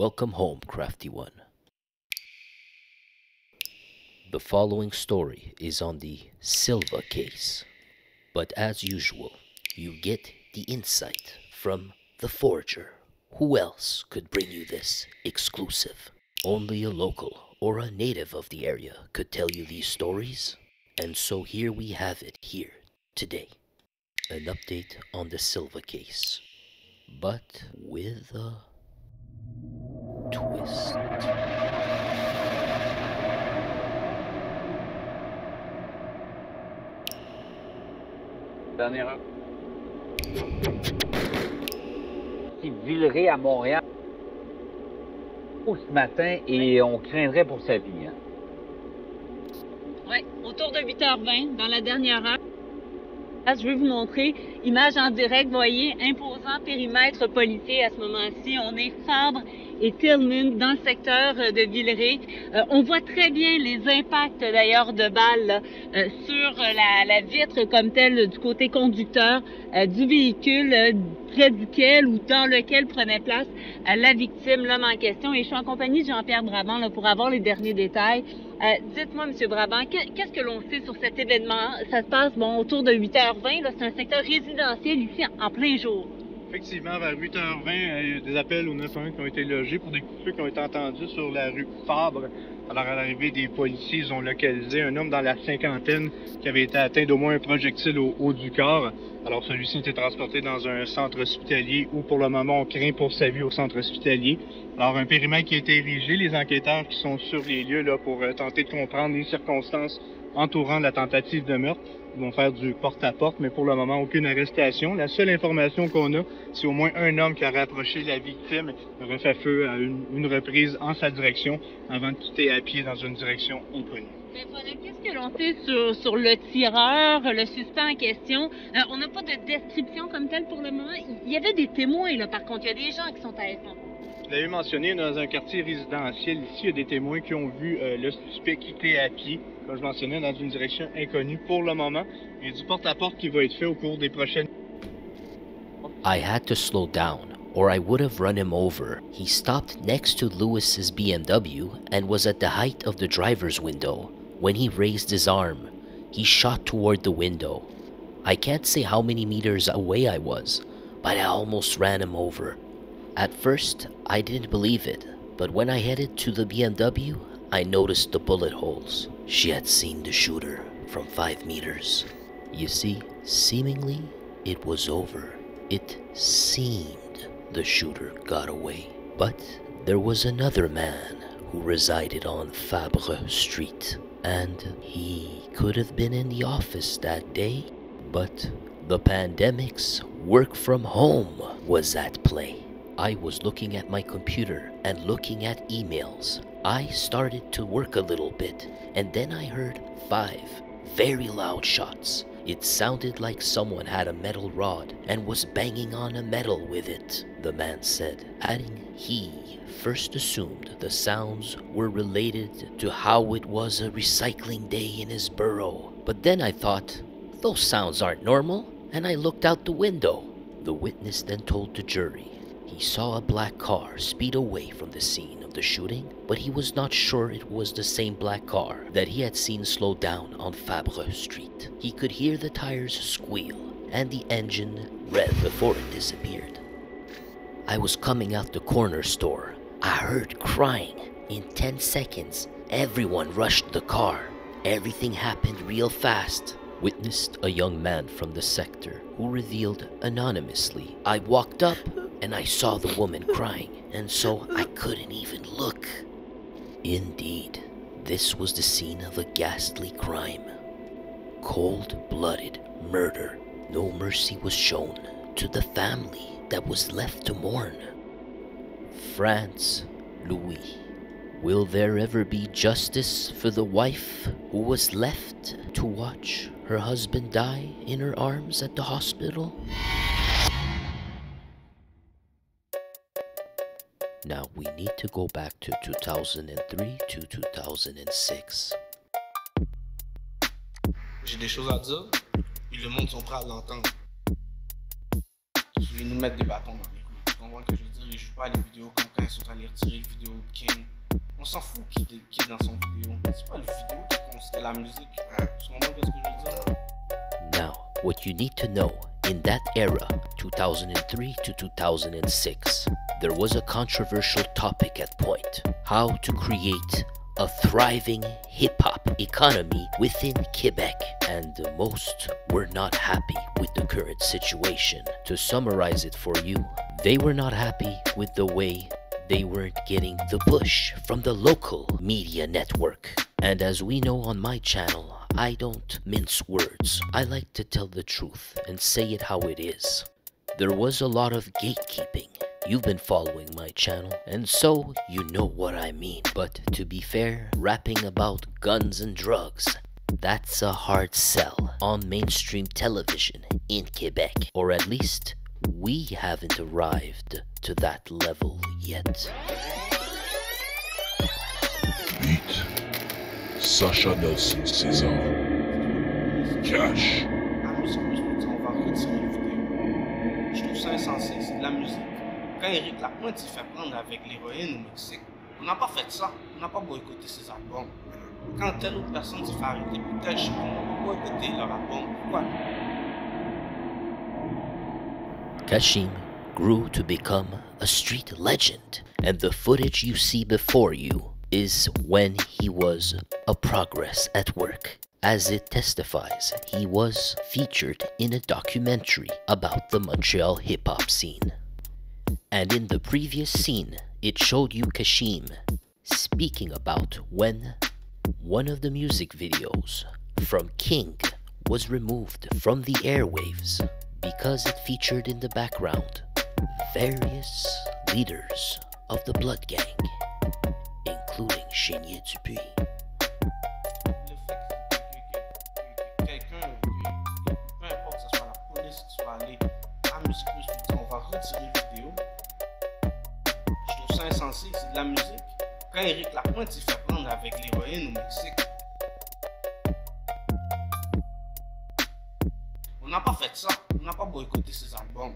Welcome home, crafty one. The following story is on the Silva case, but as usual, you get the insight from the forger. Who else could bring you this exclusive? Only a local or a native of the area could tell you these stories, and so here we have it here today. An update on the Silva case, but with a twist. Dernière heure. Ici, Villeray à Montréal. Ce matin, et on craindrait pour sa vie. Hein. Oui, autour de 8h20, dans la dernière heure. Là, je vais vous montrer, image en direct, voyez, imposant périmètre policier à ce moment-ci. On est Fabre et Tillman dans le secteur euh, de Villeray. Euh, on voit très bien les impacts d'ailleurs de balles euh, sur la, vitre comme telle du côté conducteur du véhicule près duquel ou dans lequel prenait place la victime, l'homme en question. Et je suis en compagnie de Jean-Pierre Brabant pour avoir les derniers détails. Dites-moi, Monsieur Brabant, qu'est-ce que l'on sait sur cet événement? Ça se passe bon autour de 8h20. C'est un secteur résidentiel ici en plein jour. Effectivement, vers 8h20, euh, il y a des appels au 911 qui ont été logés pour des coups de feu qui ont été entendus sur la rue Fabre. Alors, à l'arrivée des policiers, ils ont localisé un homme dans la cinquantaine qui avait été atteint d'au moins un projectile au haut du corps. Alors, celui-ci été transporté dans un centre hospitalier où, pour le moment, on craint pour sa vie au centre hospitalier. Alors, un périmètre qui a été érigé, les enquêteurs qui sont sur les lieux là pour euh, tenter de comprendre les circonstances entourant la tentative de meurtre. Ils vont faire du porte-à-porte, mais pour le moment, aucune arrestation. La seule information qu'on a, c'est au moins un homme qui a rapproché la victime, aurait fait feu à une, reprise en sa direction avant de quitter à pied dans une direction inconnue. Mais qu'est-ce que l'on sait sur, le tireur, le suspect en question? Euh, on n'a pas de description comme telle pour le moment. Il y avait des témoins, là, par contre. Il y a des gens qui sont à Eston. Vous l'avez mentionné, dans un quartier résidentiel ici, il y a des témoins qui ont vu euh, le suspect quitter à pied comme je mentionnais, dans une direction inconnue pour le moment. Et du porte-à-porte qui va être fait au cours des prochaines. I had to slow down, or I would have run him over. He stopped next to Lewis's BMW and was at the height of the driver's window. When he raised his arm, he shot toward the window. I can't say how many meters away I was, but I almost ran him over. At first, I didn't believe it, but when I headed to the BMW, I noticed the bullet holes. She had seen the shooter from five meters. You see, seemingly, it was over. It seemed the shooter got away. But there was another man who resided on Fabre Street, and he could have been in the office that day, but the pandemic's work from home was at play. I was looking at my computer and looking at emails I started to work a little bit, and then I heard five very loud shots. It sounded like someone had a metal rod and was banging on a metal with it, the man said, adding he first assumed the sounds were related to how it was a recycling day in his borough. But then I thought, those sounds aren't normal, and I looked out the window. The witness then told the jury he saw a black car speed away from the scene of the shooting, but he was not sure it was the same black car that he had seen slow down on Fabre Street. He could hear the tires squeal and the engine rev before it disappeared. I was coming out the corner store. I heard crying. In 10 seconds, everyone rushed the car. Everything happened real fast. Witnessed a young man from the sector who revealed anonymously. I walked up and I saw the woman crying and so I couldn't even look. Indeed, this was the scene of a ghastly crime. Cold blooded murder. No mercy was shown to the family that was left to mourn. France, Louis. Will there ever be justice for the wife who was left to watch her husband die in her arms at the hospital? Now we need to go back to 2003 to 2006. J'ai des choses à dire, et le monde sont prêts à l'entendre. Je vais nous mettre des bâtons dans les roues. comprends ce que je veux dire? Il joue pas les vidéos comme quand ils sont allés retirer les vidéos King. On s'en fout qui, qui est dans son vidéo. C'est pas le vidéo qui compte, c'est la musique. Tu comprends ce que je veux dire? Now, what you need to know in that era, 2003 to 2006, there was a controversial topic at point how to create a thriving hip hop economy within Quebec, and most were not happy with the current situation. To summarize it for you, they were not happy with the way they weren't getting the push from the local media network. And as we know on my channel, I don't mince words. I like to tell the truth and say it how it is. There was a lot of gatekeeping. You've been following my channel, and so you know what I mean. But to be fair, rapping about guns and drugs, that's a hard sell on mainstream television in Quebec. Or at least, we haven't arrived to that level yet. Beat. Sacha Nelson César. Cash. Je peux dire, on va retirer les vidéos. Je trouve ça insensé, c'est de la musique. Quand Eric Lapointe il fait prendre avec l'héroïne au Mexique, on n'a pas fait ça. On n'a pas boycotté ses albums. Quand telle autre personne s'est fait arrêter pour telle chose, on a boycotté leur album. Pourquoi? Kasheem grew to become a street legend, and the footage you see before you is when he was a progress at work. As it testifies, he was featured in a documentary about the Montreal hip hop scene. And in the previous scene, it showed you Kasheem speaking about when one of the music videos from King was removed from the airwaves because it featured in the background various leaders of the Blood Gang, including Chénier Dupuy. insensé, Eric Lapointe s'est fait prendre avec l'héroïne au Mexique, on n'a pas fait ça, n'a pas boycotté ses albums.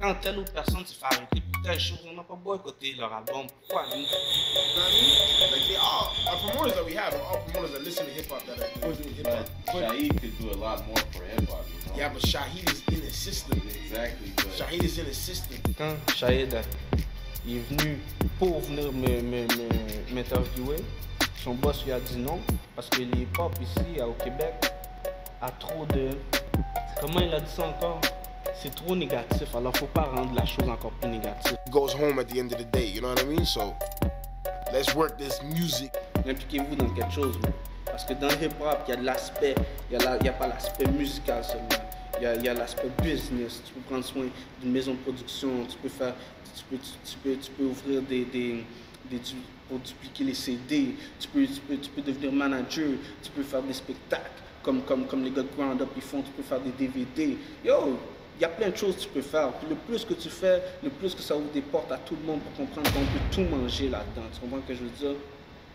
Quand telle autre personne s'est fait arrêter pour telle chose, on n'a pas boycotté leur album. Pourquoi nous? You know what I mean? Like they all our promoters that we have are all promoters that listen to hip hop that are pushing hip hop. Shaheed could do a lot more for hip hop. You know? yeah, but Shaheed is in his system. exactly. But Shaheed is in his system. quand Shahid est venu pour venir me- me- me- m'interviewer, son boss lui a dit non parce que les hip-hop ici au Québec a trop de... Comment il a dit ça encore? C'est trop négatif, alors faut pas rendre la chose encore plus négative. Goes home at the end of the day. You know what I mean? So let's work this music. Impliquez-vous dans quelque chose. man. Parce que dans le hip-hop, il y a de l'aspect, il n'y a, la- il y a pas l'aspect musical seulement. Il y a, l'aspect business. Tu peux prendre soin d'une maison de production, tu peux faire, tu peux, tu, tu peux, tu peux ouvrir des, des, des pour dupliquer les CD, tu peux, tu peux, tu peux devenir manager, tu peux faire des spectacles comme, comme, comme les gars de Ground Up ils font, tu peux faire des DVD. Yo, il y a plein de choses que tu peux faire. Le plus que tu fais, le plus que ça ouvre des portes à tout le monde pour comprendre qu'on peut tout manger là-dedans. Tu comprends ce que je veux dire?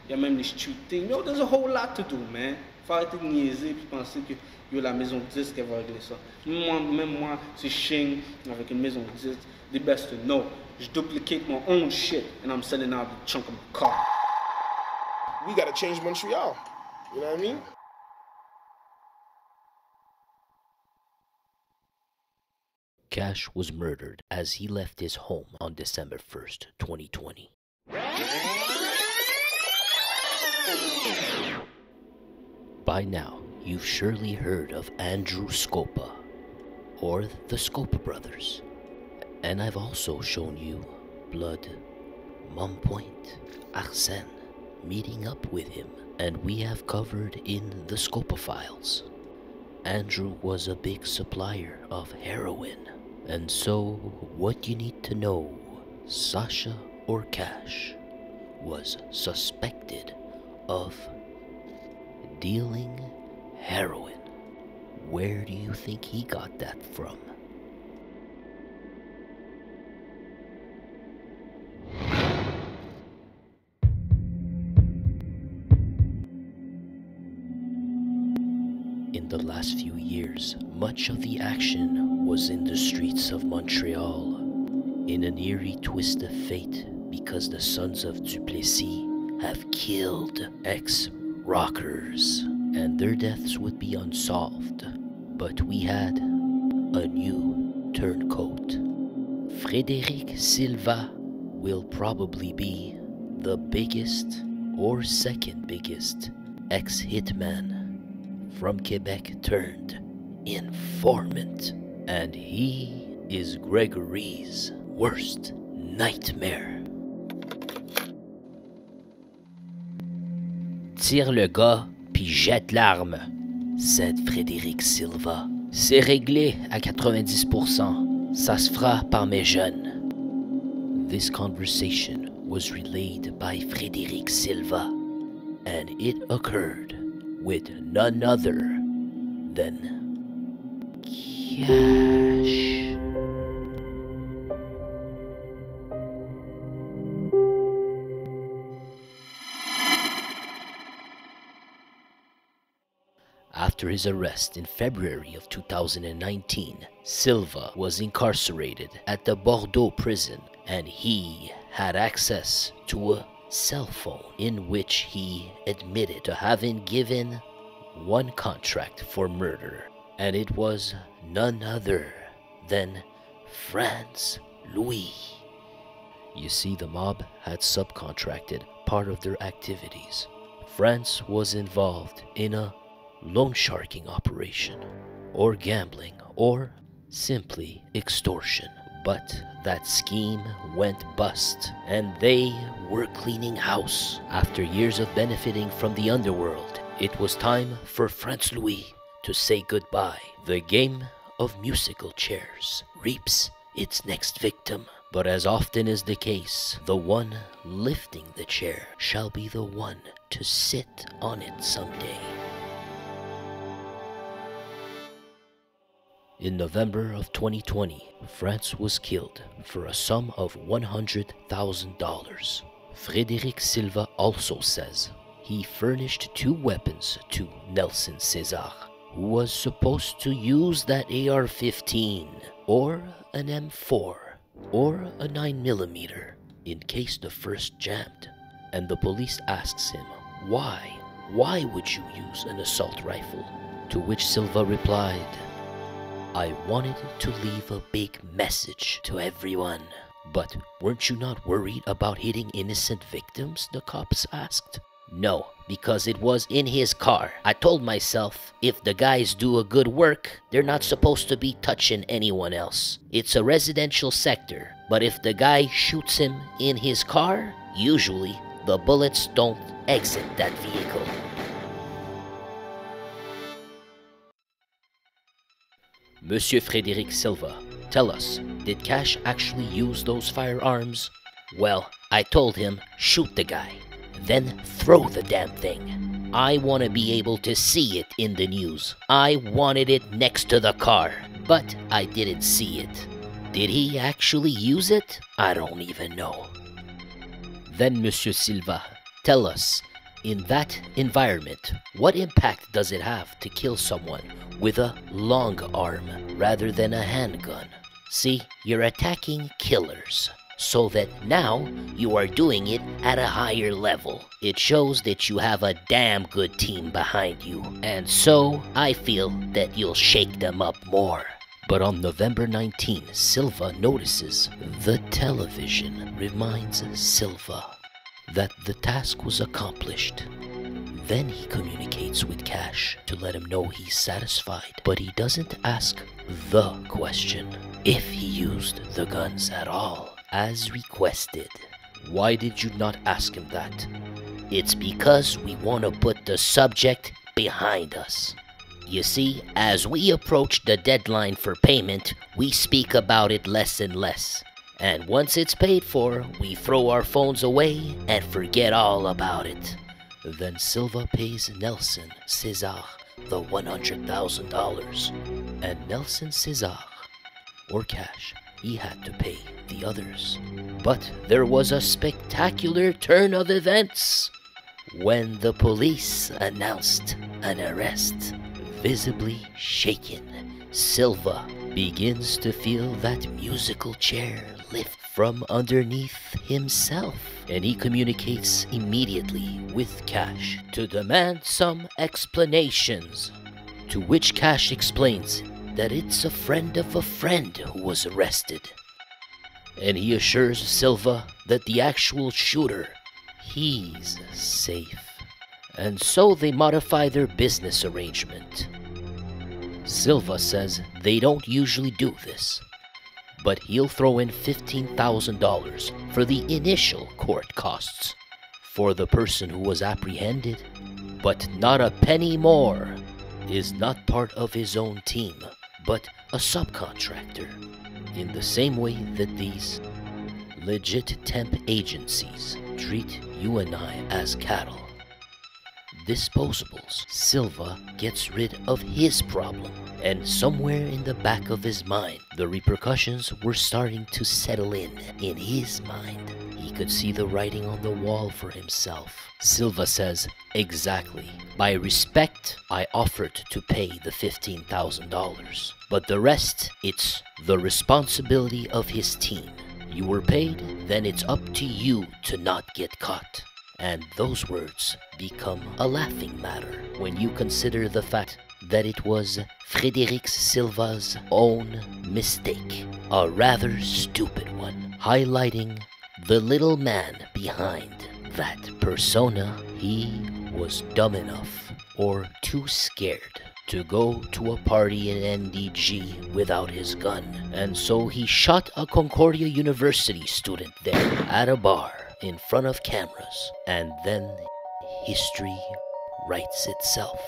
Il y a même les street things. Yo, there's a whole lot to do, man. Faut arrêter de niaiser puis penser que yo, la maison de disque, elle va régler ça. Moi, même moi, c'est Shing avec une maison de disque. The best to know. Je duplicate my own shit and I'm selling out the chunk of my car. We gotta change Montreal. You know what I mean? Cash was murdered as he left his home on December 1st, 2020. By now, you've surely heard of Andrew Scoppa or the Scoppa brothers. And I've also shown you Blood, Mum Point, Arsène meeting up with him, and we have covered in the Scoppa files. Andrew was a big supplier of heroin. And so, what you need to know Sacha or Cash was suspected of dealing heroin. Where do you think he got that from? In the last few years, much of the action was in the streets of Montreal. in an eerie twist of fate because the sons of Duplessis have killed ex rockers and their deaths would be unsolved. But we had a new turncoat. Frederic Silva will probably be the biggest or second biggest ex hitman from Quebec turned informant. And he is Gregory's worst nightmare. Tire le gars, puis jette l'arme, said Frédéric Silva. C'est réglé à 90%. Ça se fera par mes jeunes. This conversation was relayed by Frédéric Silva, and it occurred with none other than After his arrest in February of 2019, Silva was incarcerated at the Bordeaux prison and he had access to a cell phone in which he admitted to having given one contract for murder, and it was none other than France Louis. You see, the mob had subcontracted part of their activities. France was involved in a loan sharking operation, or gambling, or simply extortion. But that scheme went bust, and they were cleaning house. After years of benefiting from the underworld, it was time for France Louis to say goodbye. The game of musical chairs reaps its next victim. But as often is the case, the one lifting the chair shall be the one to sit on it someday. In November of 2020, France was killed for a sum of $100,000. Frédéric Silva also says he furnished two weapons to Nelson César, was supposed to use that AR 15 or an M4 or a 9mm in case the first jammed. And the police asks him, Why? Why would you use an assault rifle? To which Silva replied, I wanted to leave a big message to everyone. But weren't you not worried about hitting innocent victims? The cops asked. No, because it was in his car. I told myself if the guys do a good work, they're not supposed to be touching anyone else. It's a residential sector, but if the guy shoots him in his car, usually the bullets don't exit that vehicle. Monsieur Frédéric Silva, tell us, did Cash actually use those firearms? Well, I told him, shoot the guy, then throw the damn thing. I want to be able to see it in the news. I wanted it next to the car, but I didn't see it. Did he actually use it? I don't even know. Then, Monsieur Silva, tell us, in that environment, what impact does it have to kill someone with a long arm rather than a handgun? See, you're attacking killers, so that now you are doing it at a higher level. It shows that you have a damn good team behind you, and so I feel that you'll shake them up more. But on November 19, Silva notices the television reminds Silva that the task was accomplished. Then he communicates with Cash to let him know he's satisfied, but he doesn't ask the question if he used the guns at all, as requested. Why did you not ask him that? It's because we want to put the subject behind us. You see, as we approach the deadline for payment, we speak about it less and less. And once it's paid for, we throw our phones away and forget all about it. Then Silva pays Nelson Cesar the $100,000. And Nelson Cesar, or cash, he had to pay the others. But there was a spectacular turn of events when the police announced an arrest. Visibly shaken, Silva begins to feel that musical chair lift from underneath himself, and he communicates immediately with Cash to demand some explanations. To which Cash explains that it's a friend of a friend who was arrested. And he assures Silva that the actual shooter, he's safe. And so they modify their business arrangement. Silva says they don't usually do this, but he'll throw in $15,000 for the initial court costs for the person who was apprehended, but not a penny more is not part of his own team, but a subcontractor, in the same way that these legit temp agencies treat you and I as cattle. Disposables, Silva gets rid of his problem, and somewhere in the back of his mind, the repercussions were starting to settle in in his mind. Could see the writing on the wall for himself. Silva says, Exactly. By respect, I offered to pay the $15,000. But the rest, it's the responsibility of his team. You were paid, then it's up to you to not get caught. And those words become a laughing matter when you consider the fact that it was Frédéric Silva's own mistake. A rather stupid one, highlighting the little man behind that persona. He was dumb enough or too scared to go to a party in NDG without his gun, and so he shot a Concordia University student there at a bar in front of cameras, and then history writes itself.